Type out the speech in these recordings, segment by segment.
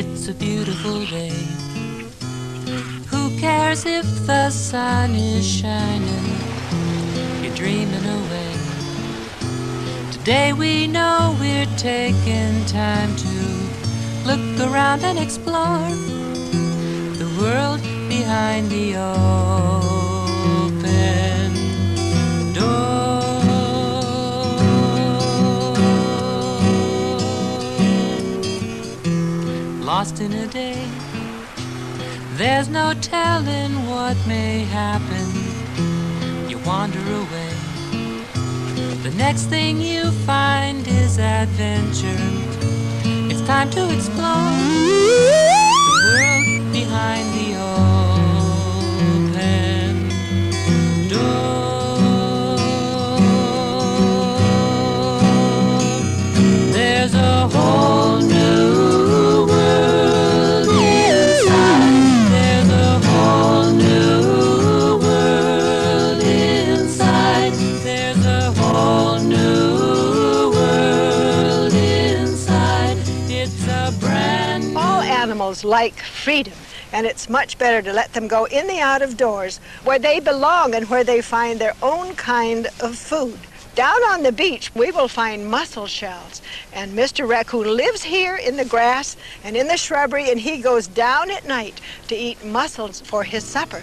It's a beautiful day. Who cares if the sun is shining? You're dreaming away. Today we know we're taking time to look around and explore the world behind the open Lost in a day, there's no telling what may happen. You wander away. The next thing you find is adventure. It's time to explore animals like freedom, and it's much better to let them go in the out of doors where they belong and where they find their own kind of food. Down on the beach, we will find mussel shells. And Mr. Raccoon lives here in the grass and in the shrubbery, and he goes down at night to eat mussels for his supper.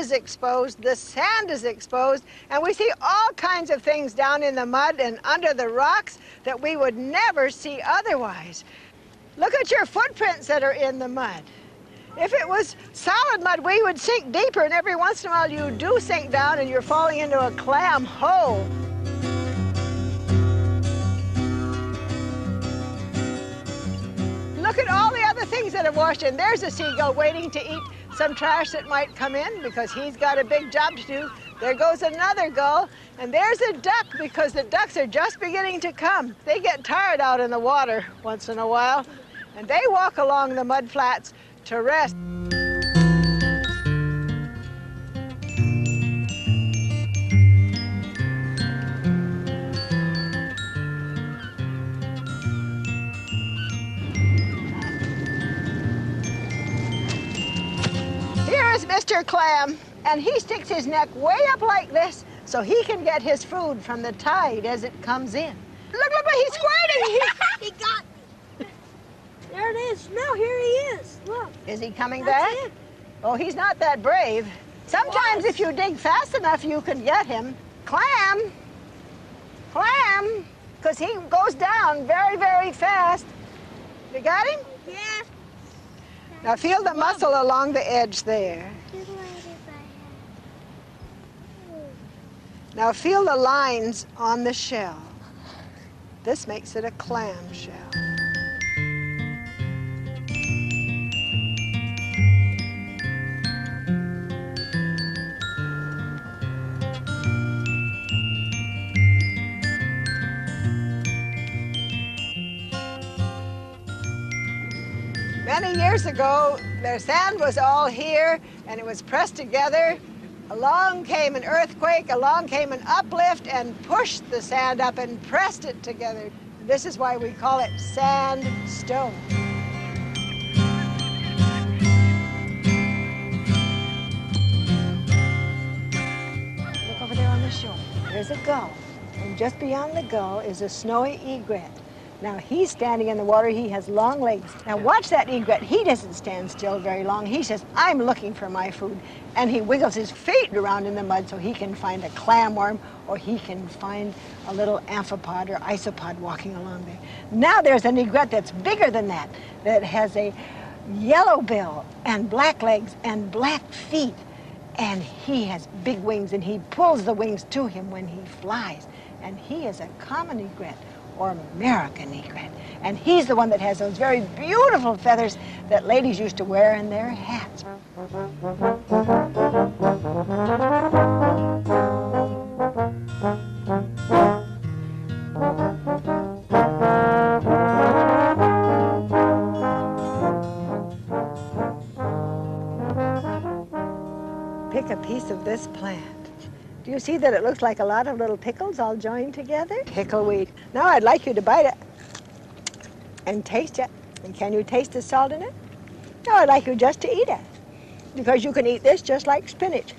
Is exposed, the sand is exposed, and we see all kinds of things down in the mud and under the rocks that we would never see otherwise. Look at your footprints that are in the mud. If it was solid mud, we would sink deeper, and every once in a while you do sink down and you're falling into a clam hole. Look at all the other things that have washed in. There's a seagull waiting to eat some trash that might come in because he's got a big job to do. There goes another gull, and there's a duck because the ducks are just beginning to come. They get tired out in the water once in a while, and they walk along the mud flats to rest. Mr. Clam, and he sticks his neck way up like this so he can get his food from the tide as it comes in. Look, look, look, he's squirting. he got me. There it is. No, here he is. Look. Is he coming That's back? it. Oh, he's not that brave. Sometimes if you dig fast enough, you can get him. Clam! Clam! Because he goes down very, very fast. You got him? Yeah. Now feel the muscle along the edge there. Now feel the lines on the shell. This makes it a clam shell. Many years ago, the sand was all here and it was pressed together. Along came an earthquake, along came an uplift and pushed the sand up and pressed it together. This is why we call it sandstone. Look over there on the shore. There's a gull. And just beyond the gull is a snowy egret. Now he's standing in the water. He has long legs. Now watch that egret. He doesn't stand still very long. He says, I'm looking for my food. And he wiggles his feet around in the mud so he can find a clam worm or he can find a little amphipod or isopod walking along there. Now there's an egret that's bigger than that, that has a yellow bill and black legs and black feet. And he has big wings and he pulls the wings to him when he flies. And he is a common egret or American egret. And he's the one that has those very beautiful feathers that ladies used to wear in their hats. Pick a piece of this plant. Do you see that it looks like a lot of little pickles all joined together? Pickleweed. Now I'd like you to bite it and taste it. And can you taste the salt in it? Now I'd like you just to eat it because you can eat this just like spinach.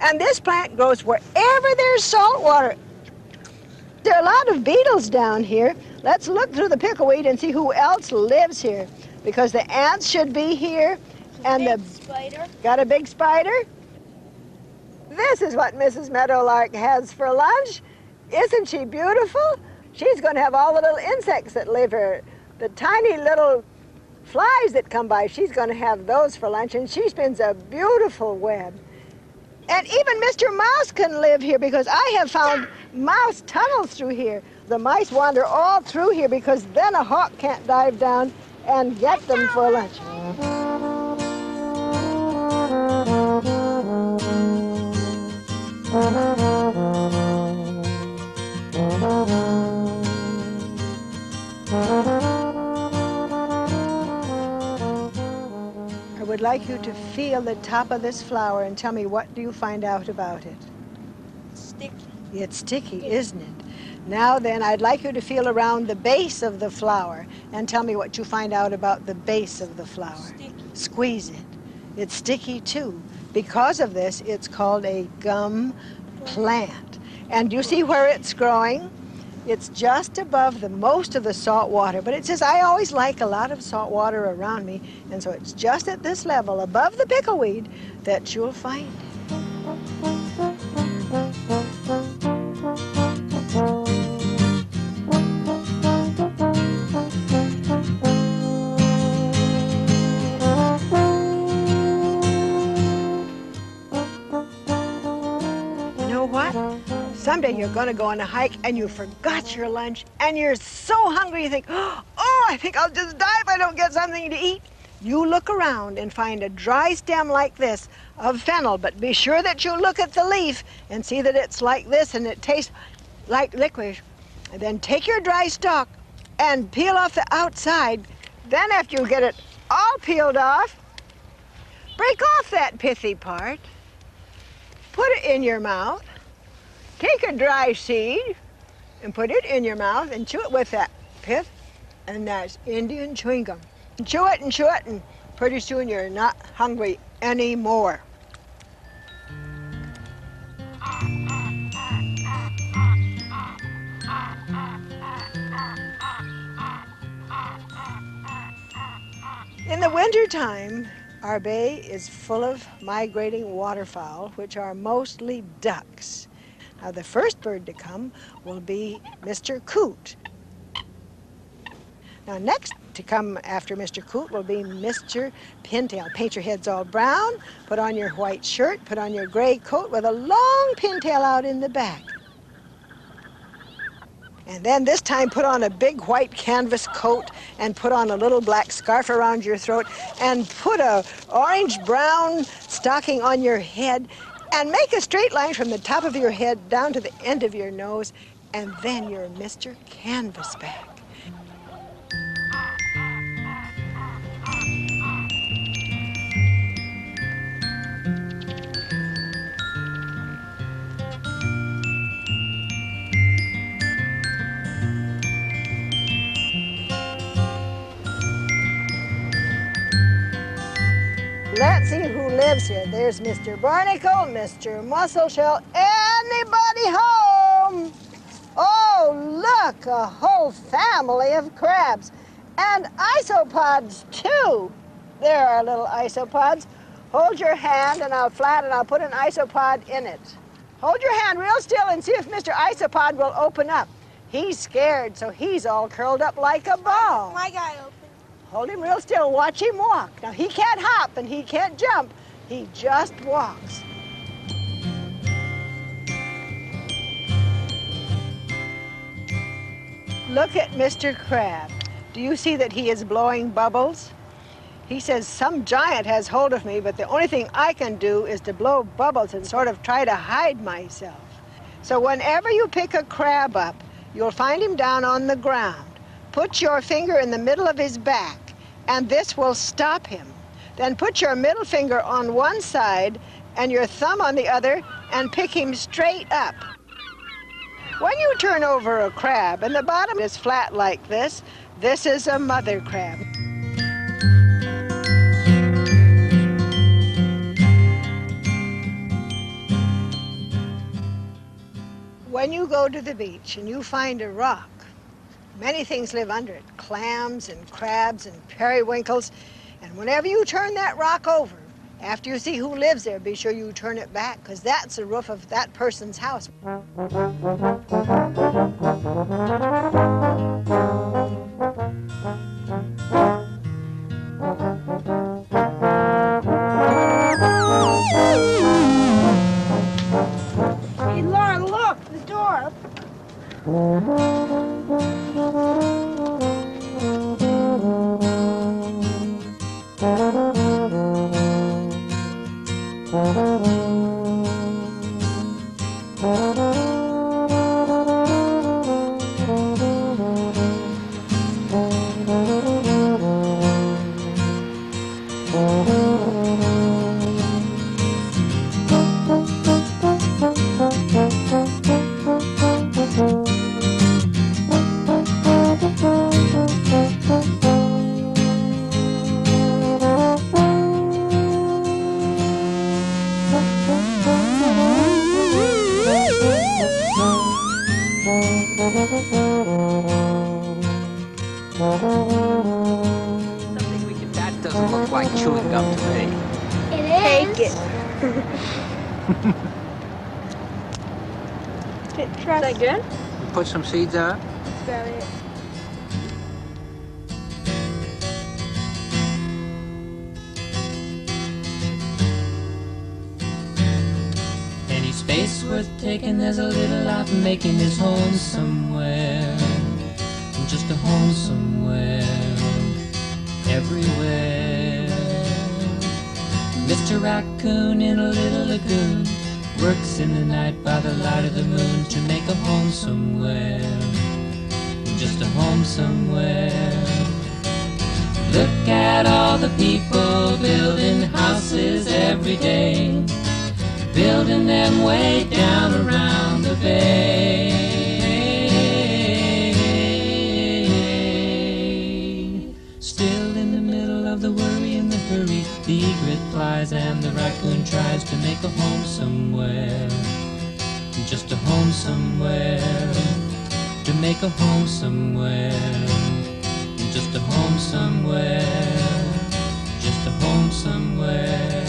And this plant grows wherever there's salt water. There are a lot of beetles down here. Let's look through the pickleweed and see who else lives here. Because the ants should be here and Big the spider. got a big spider. This is what Mrs. Meadowlark has for lunch. Isn't she beautiful? She's going to have all the little insects that live here, the tiny little flies that come by. She's going to have those for lunch, and she spins a beautiful web. And even Mr. Mouse can live here because I have found mouse tunnels through here. The mice wander all through here because then a hawk can't dive down and get them for lunch. I would like you to feel the top of this flower and tell me what do you find out about it? Sticky. It's sticky, isn't it? Now then, I'd like you to feel around the base of the flower and tell me what you find out about the base of the flower. Sticky. Squeeze it. It's sticky too. Because of this, it's called a gum plant. And you see where it's growing? It's just above the most of the salt water, but it says I always like a lot of salt water around me, and so it's just at this level above the pickleweed that you'll find. You know what? Someday you're going to go on a hike and you forgot your lunch and you're so hungry you think, oh, I think I'll just die if I don't get something to eat. You look around and find a dry stem like this of fennel, but be sure that you look at the leaf and see that it's like this and it tastes like licorice. And then take your dry stalk and peel off the outside. Then after you get it all peeled off, break off that pithy part, put it in your mouth, take a dry seed and put it in your mouth and chew it with that pith, and that's Indian chewing gum. Chew it and chew it, and pretty soon you're not hungry anymore. In the wintertime, our bay is full of migrating waterfowl, which are mostly ducks. Now, the first bird to come will be Mr. Coot. Now, next to come after Mr. Coot will be Mr. Pintail. Paint your heads all brown, put on your white shirt, put on your gray coat with a long pintail out in the back. And then this time put on a big white canvas coat and put on a little black scarf around your throat and put a orange brown stocking on your head and make a straight line from the top of your head down to the end of your nose and then you're Mr. Canvasback. Lives here. There's Mr. Barnacle, Mr. Musselshell. Anybody home? Oh, look, a whole family of crabs. And isopods, too. There are little isopods. Hold your hand, and I'll flat, and I'll put an isopod in it. Hold your hand real still and see if Mr. Isopod will open up. He's scared, so he's all curled up like a ball. My guy opened. Hold him real still. Watch him walk. Now, he can't hop and he can't jump. He just walks. Look at Mr. Crab. Do you see that he is blowing bubbles? He says, Some giant has hold of me, but the only thing I can do is to blow bubbles and sort of try to hide myself. So whenever you pick a crab up, you'll find him down on the ground. Put your finger in the middle of his back, and this will stop him. Then put your middle finger on one side and your thumb on the other and pick him straight up. When you turn over a crab and the bottom is flat like this, this is a mother crab. When you go to the beach and you find a rock, many things live under it clams and crabs and periwinkles. And whenever you turn that rock over, after you see who lives there, be sure you turn it back because that's the roof of that person's house. Hey, Laura, look, the door. That Is that good? You put some seeds out. Got it. Any space worth taking, there's a little life making his home somewhere. Just a home somewhere. Everywhere. Mr. Raccoon in a little lagoon works in the night by the light of the moon to make a home somewhere. Just a home somewhere. Look at all the people building houses every day building them way down around the bay. Egret flies and the raccoon tries to make a home somewhere. Just a home somewhere. To make a home somewhere. Just a home somewhere. Just a home somewhere.